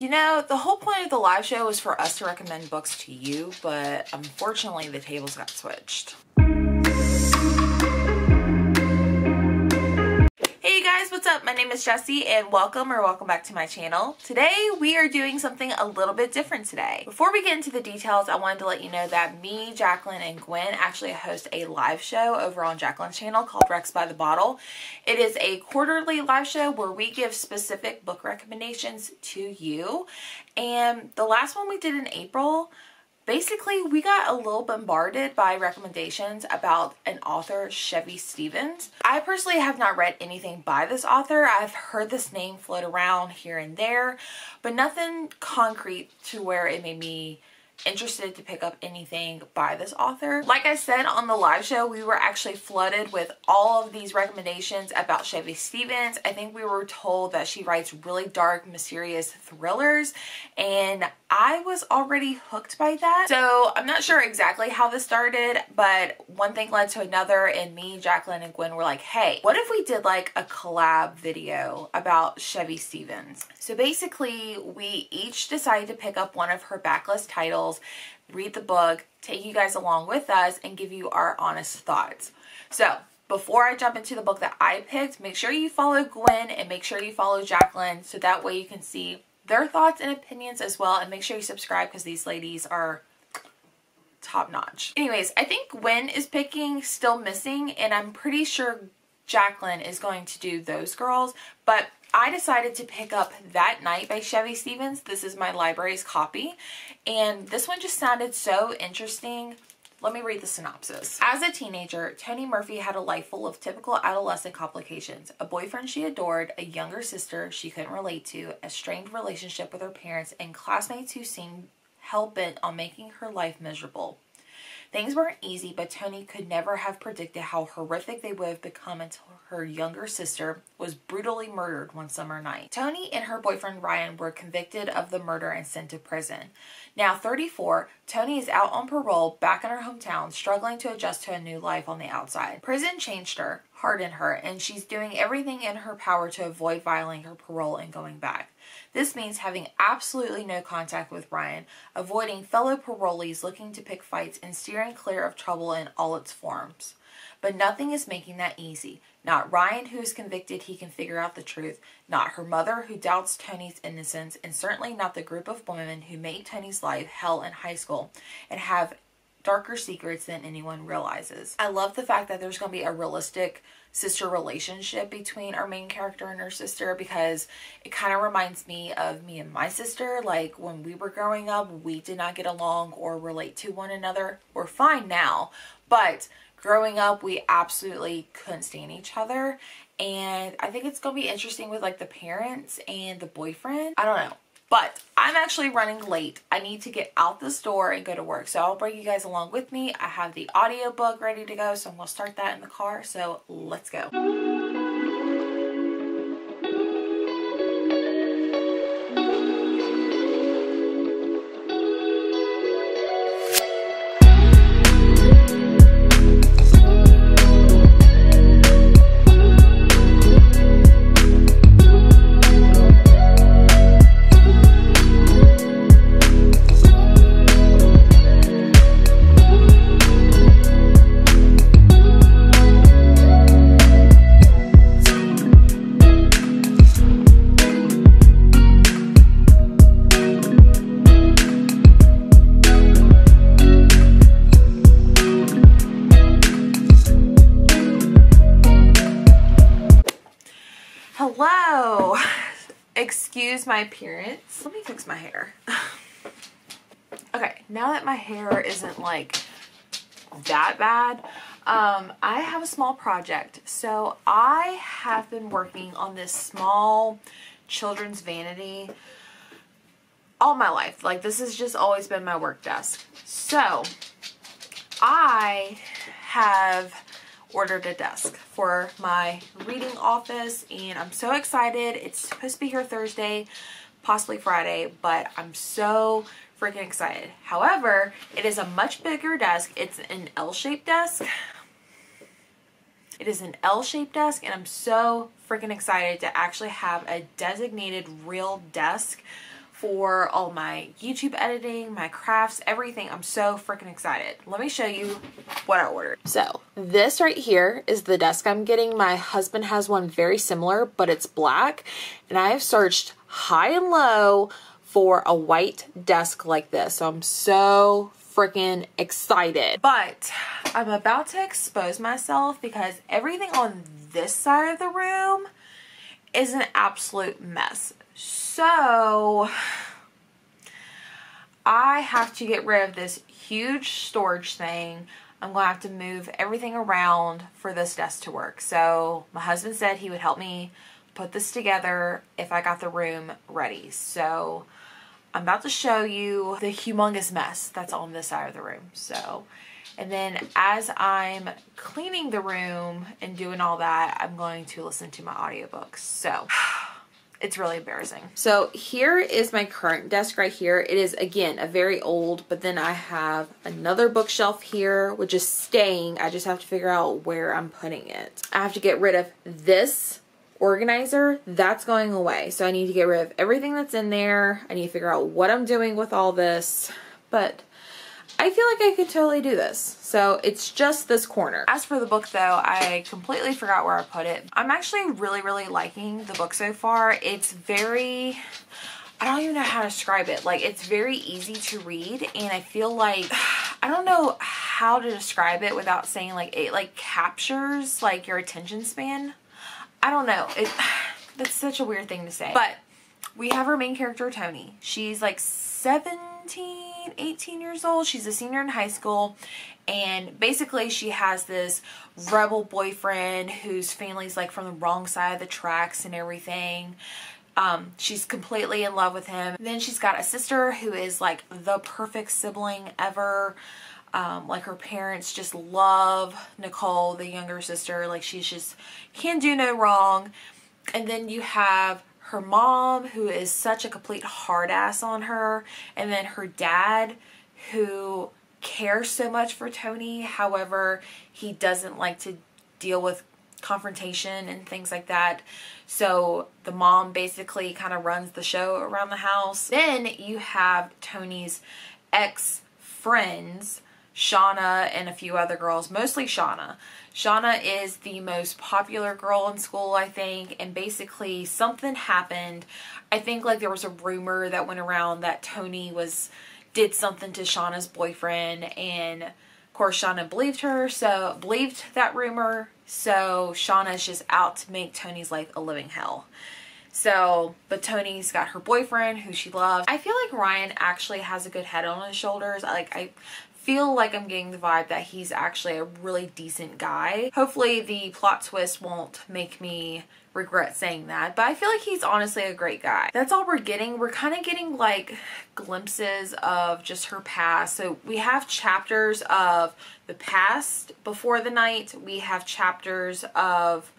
You know, the whole point of the live show was for us to recommend books to you, but unfortunately the tables got switched. Guys, what's up? My name is Jessie and welcome or welcome back to my channel. Today we are doing something a little bit different today. Before we get into the details, I wanted to let you know that me, Jacqueline, and Gwen actually host a live show over on Jacqueline's channel called Recs by the Bottle. It is a quarterly live show where we give specific book recommendations to you. And the last one we did in April, basically we got a little bombarded by recommendations about an author chevy stevens i personally have not read anything by this author i've heard this name float around here and there but nothing concrete to where it made me interested to pick up anything by this author. Like I said on the live show, we were actually flooded with all of these recommendations about Chevy Stevens. I think we were told that she writes really dark, mysterious thrillers, and I was already hooked by that. So I'm not sure exactly how this started, but one thing led to another, and me, Jacqueline, and Gwen were like, hey, what if we did like a collab video about Chevy Stevens? So basically, we each decided to pick up one of her backlist titles read the book, take you guys along with us, and give you our honest thoughts. So, before I jump into the book that I picked, make sure you follow Gwen and make sure you follow Jacqueline so that way you can see their thoughts and opinions as well. And make sure you subscribe because these ladies are top notch. Anyways, I think Gwen is picking Still Missing and I'm pretty sure Jacqueline is going to do those girls. But I decided to pick up That Night by Chevy Stevens. This is my library's copy. And this one just sounded so interesting. Let me read the synopsis. As a teenager, Toni Murphy had a life full of typical adolescent complications. A boyfriend she adored, a younger sister she couldn't relate to, a strained relationship with her parents, and classmates who seemed hell-bent on making her life miserable. Things weren't easy, but Toni could never have predicted how horrific they would have become until her younger sister was brutally murdered one summer night. Toni and her boyfriend Ryan were convicted of the murder and sent to prison. Now 34, Toni is out on parole back in her hometown, struggling to adjust to a new life on the outside. Prison changed her, hardened her, and she's doing everything in her power to avoid violating her parole and going back. This means having absolutely no contact with Ryan, avoiding fellow parolees looking to pick fights, and steering clear of trouble in all its forms. But nothing is making that easy. Not Ryan, who is convicted he can figure out the truth, not her mother, who doubts Toni's innocence, and certainly not the group of women who made Toni's life hell in high school and have darker secrets than anyone realizes. I love the fact that there's going to be a realistic sister relationship between our main character and her sister because it kind of reminds me of me and my sister. Like when we were growing up, we did not get along or relate to one another. We're fine now, but growing up, we absolutely couldn't stand each other. And I think it's going to be interesting with like the parents and the boyfriend. I don't know. But I'm actually running late. I need to get out the store and go to work. So I'll bring you guys along with me. I have the audiobook ready to go. So I'm going to start that in the car. So let's go. Excuse my appearance. Let me fix my hair. okay, now that my hair isn't like that bad, um, I have a small project. So I have been working on this small children's vanity all my life. Like this has just always been my work desk. So I have ordered a desk for my reading office and I'm so excited. It's supposed to be here Thursday, possibly Friday, but I'm so freaking excited. However, it is a much bigger desk. It's an L-shaped desk. It is an L-shaped desk and I'm so freaking excited to actually have a designated real desk for all my YouTube editing, my crafts, everything. I'm so freaking excited. Let me show you what I ordered. So this right here is the desk I'm getting. My husband has one very similar, but it's black. And I have searched high and low for a white desk like this. So I'm so freaking excited. But I'm about to expose myself because everything on this side of the room is an absolute mess. So I have to get rid of this huge storage thing. I'm going to have to move everything around for this desk to work. So my husband said he would help me put this together if I got the room ready. So I'm about to show you the humongous mess that's on this side of the room. So, and then as I'm cleaning the room and doing all that, I'm going to listen to my audiobooks. So, it's really embarrassing. So here is my current desk right here. It is again a very old, but then I have another bookshelf here which is staying. I just have to figure out where I'm putting it. I have to get rid of this organizer, that's going away. So I need to get rid of everything that's in there. I need to figure out what I'm doing with all this. But I feel like I could totally do this. So it's just this corner. As for the book though, I completely forgot where I put it. I'm actually really, really liking the book so far. It's very, I don't even know how to describe it. Like it's very easy to read and I feel like, I don't know how to describe it without saying like it like captures like your attention span. I don't know. It, that's such a weird thing to say. But we have our main character, Toni. She's like 17, 18 years old. She's a senior in high school. And basically she has this rebel boyfriend whose family's like from the wrong side of the tracks and everything. Um, she's completely in love with him. Then she's got a sister who is like the perfect sibling ever. Um, like her parents just love Nicole, the younger sister. Like she's just can do no wrong. And then you have her mom who is such a complete hard ass on her. And then her dad who cares so much for Toni. However, he doesn't like to deal with confrontation and things like that. So the mom basically kind of runs the show around the house. Then you have Toni's ex friends Shauna and a few other girls, mostly Shauna. Shauna is the most popular girl in school, I think, and basically something happened. I think like there was a rumor that went around that Toni was did something to Shauna's boyfriend and of course Shauna believed her, so believed that rumor. So Shauna's just out to make Toni's life a living hell. So, but Toni's got her boyfriend who she loves. I feel like Ryan actually has a good head on his shoulders. Like I feel like I'm getting the vibe that he's actually a really decent guy. Hopefully the plot twist won't make me regret saying that, but I feel like he's honestly a great guy. That's all we're getting. We're kind of getting like glimpses of just her past. So we have chapters of the past before the night. We have chapters of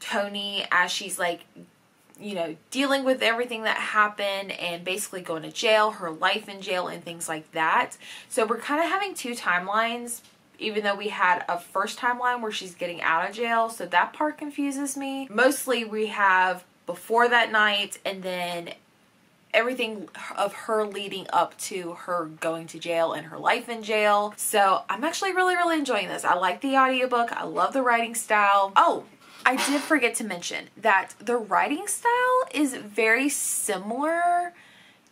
Toni as she's like you know, dealing with everything that happened and basically going to jail, her life in jail and things like that. So we're kind of having two timelines even though we had a first timeline where she's getting out of jail. So that part confuses me. Mostly we have before that night and then everything of her leading up to her going to jail and her life in jail. So I'm actually really, really enjoying this. I like the audiobook. I love the writing style. Oh, I did forget to mention that the writing style is very similar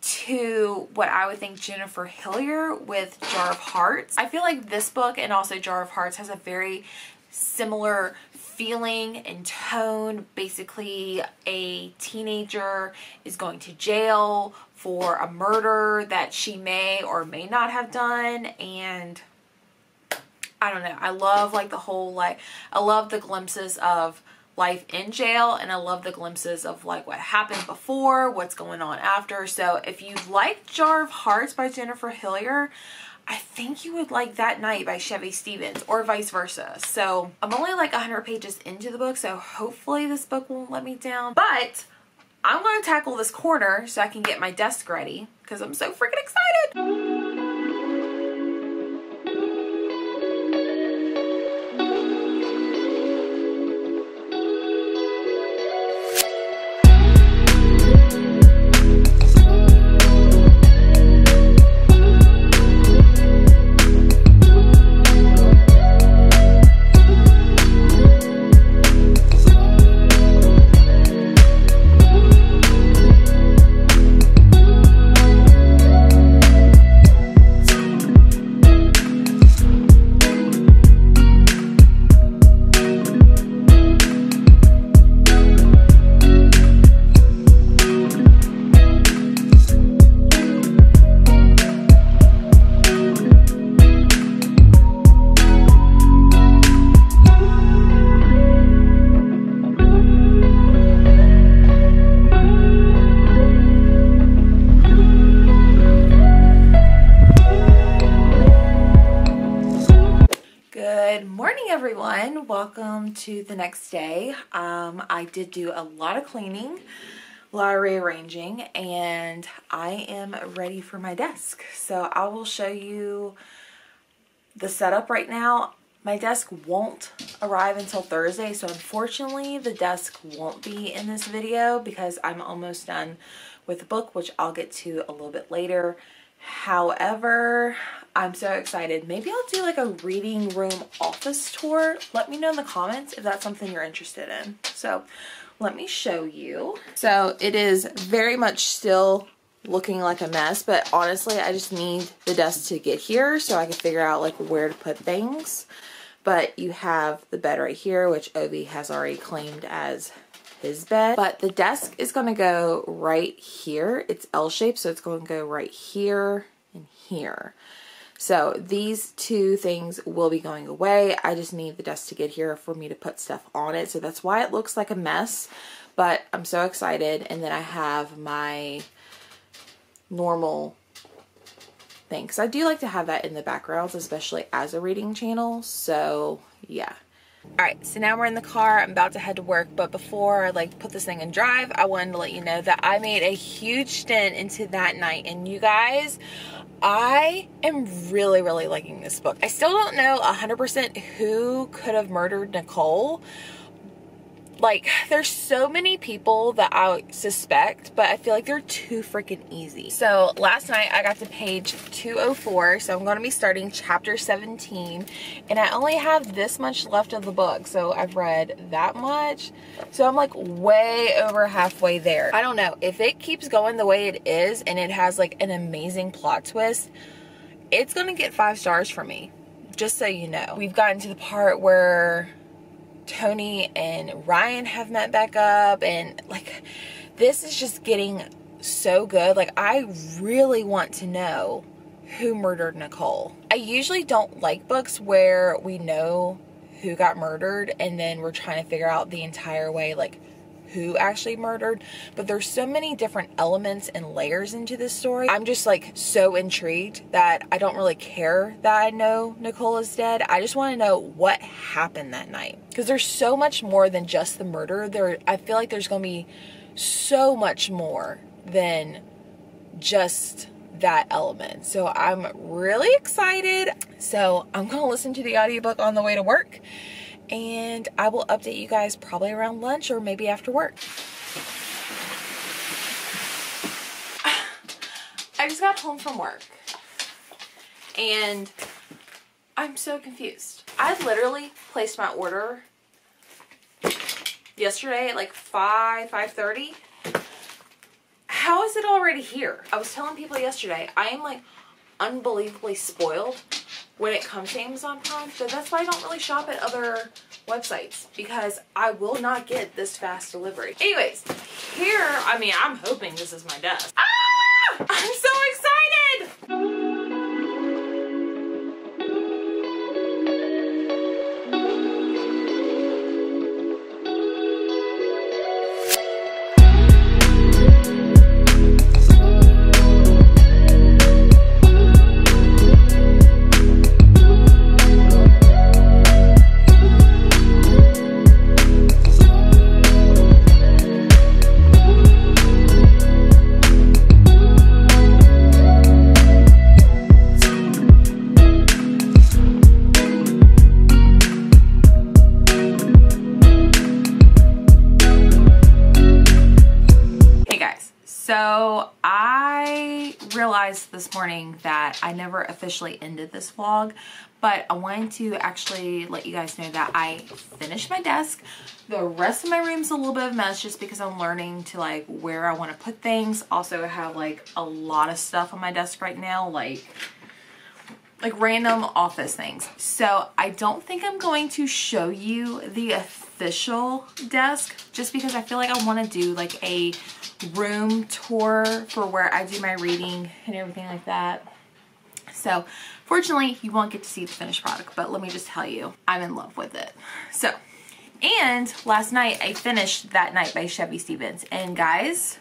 to what I would think Jennifer Hillier with Jar of Hearts. I feel like this book and also Jar of Hearts has a very similar feeling and tone. Basically, a teenager is going to jail for a murder that she may or may not have done and I don't know. I love like the whole like I love the glimpses of life in jail and I love the glimpses of like what happened before, what's going on after. So if you like Jar of Hearts by Jennifer Hillier, I think you would like That Night by Chevy Stevens or vice versa. So I'm only like 100 pages into the book, so hopefully this book won't let me down. But I'm going to tackle this corner so I can get my desk ready because I'm so freaking excited. Morning everyone. Welcome to the next day. Um, I did do a lot of cleaning a lot of rearranging and I am ready for my desk. So I will show you the setup right now. My desk won't arrive until Thursday so unfortunately the desk won't be in this video because I'm almost done with the book which I'll get to a little bit later. However I'm so excited. Maybe I'll do like a reading room office tour. Let me know in the comments if that's something you're interested in. So let me show you. So it is very much still looking like a mess, but honestly, I just need the desk to get here so I can figure out like where to put things. But you have the bed right here, which Obi has already claimed as his bed. But the desk is going to go right here. It's L-shaped, so it's going to go right here and here. So these two things will be going away. I just need the desk to get here for me to put stuff on it. So that's why it looks like a mess, but I'm so excited. And then I have my normal thing. Because I do like to have that in the backgrounds, especially as a reading channel. So yeah. Alright, so now we're in the car. I'm about to head to work, but before I like put this thing in drive, I wanted to let you know that I made a huge stint into that night. And you guys, I am really, really liking this book. I still don't know 100% who could have murdered Nicole. Like, there's so many people that I suspect, but I feel like they're too freaking easy. So, last night I got to page 204, so I'm going to be starting chapter 17, and I only have this much left of the book, so I've read that much. So, I'm like way over halfway there. I don't know. If it keeps going the way it is, and it has like an amazing plot twist, it's going to get five stars for me. Just so you know. We've gotten to the part where Toni and Ryan have met back up and like this is just getting so good. Like I really want to know who murdered Nicole. I usually don't like books where we know who got murdered and then we're trying to figure out the entire way like who actually murdered, but there's so many different elements and layers into this story. I'm just like so intrigued that I don't really care that I know Nicole is dead. I just want to know what happened that night because there's so much more than just the murder. There, I feel like there's going to be so much more than just that element. So I'm really excited. So I'm going to listen to the audiobook on the way to work and I will update you guys probably around lunch or maybe after work. I just got home from work and I'm so confused. I literally placed my order yesterday at like 5, 5.30. How is it already here? I was telling people yesterday, I am like unbelievably spoiled when it comes to Amazon Prime. So that's why I don't really shop at other websites because I will not get this fast delivery. Anyways, here, I mean, I'm hoping this is my desk. Ah! I'm so realized this morning that I never officially ended this vlog, but I wanted to actually let you guys know that I finished my desk. The rest of my room's a little bit of mess just because I'm learning to like where I want to put things. Also I have like a lot of stuff on my desk right now, like like random office things. So I don't think I'm going to show you the official desk just because I feel like I want to do like a room tour for where I do my reading and everything like that. So fortunately, you won't get to see the finished product, but let me just tell you, I'm in love with it. So, and last night I finished That Night by Chevy Stevens. And guys,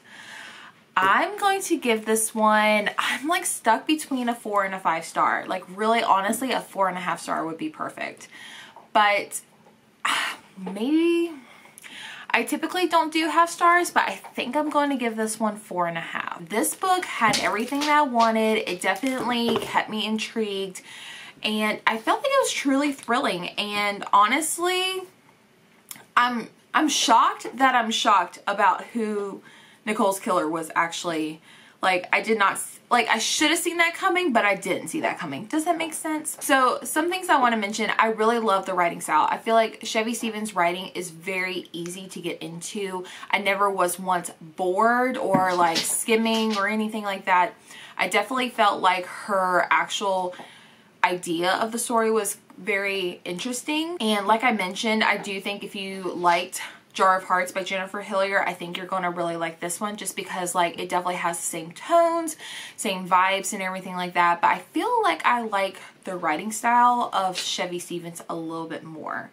I'm going to give this one, I'm like stuck between a four and a five star. Like really honestly, a four and a half star would be perfect. but ah, maybe I typically don't do half stars, but I think I'm going to give this one four and a half. This book had everything that I wanted. It definitely kept me intrigued and I felt like it was truly thrilling and honestly, I'm I'm shocked that I'm shocked about who Nicole's killer was actually like I did not like I should have seen that coming but I didn't see that coming. Does that make sense? So some things I want to mention I really love the writing style. I feel like Chevy Stevens writing is very easy to get into. I never was once bored or like skimming or anything like that. I definitely felt like her actual idea of the story was very interesting. And like I mentioned I do think if you liked Jar of Hearts by Jennifer Hillier. I think you're going to really like this one just because like it definitely has the same tones, same vibes and everything like that. But I feel like I like the writing style of Chevy Stevens a little bit more.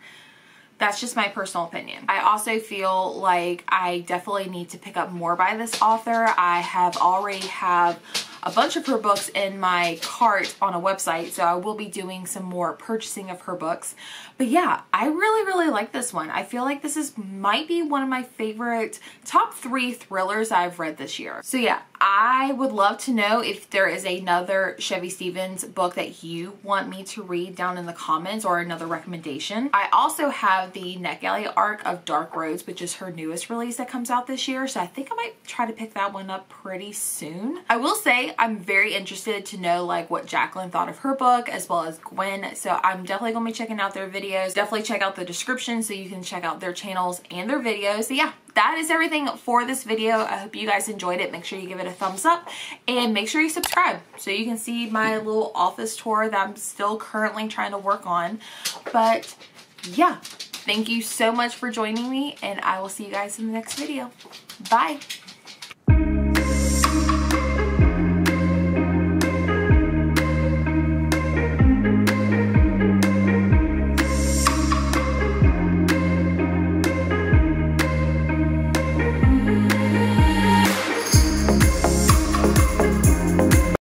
That's just my personal opinion. I also feel like I definitely need to pick up more by this author. I have already have a bunch of her books in my cart on a website, so I will be doing some more purchasing of her books. But yeah, I really, really like this one. I feel like this is might be one of my favorite top three thrillers I've read this year. So yeah, I would love to know if there is another Chevy Stevens book that you want me to read down in the comments or another recommendation. I also have the NetGalley arc of Dark Roads, which is her newest release that comes out this year. So I think I might try to pick that one up pretty soon. I will say I'm very interested to know like what Jacqueline thought of her book as well as Gwen. So I'm definitely going to be checking out their videos. Definitely check out the description so you can check out their channels and their videos. So yeah, that is everything for this video. I hope you guys enjoyed it. Make sure you give it a thumbs up and make sure you subscribe so you can see my little office tour that I'm still currently trying to work on. But yeah, thank you so much for joining me and I will see you guys in the next video. Bye.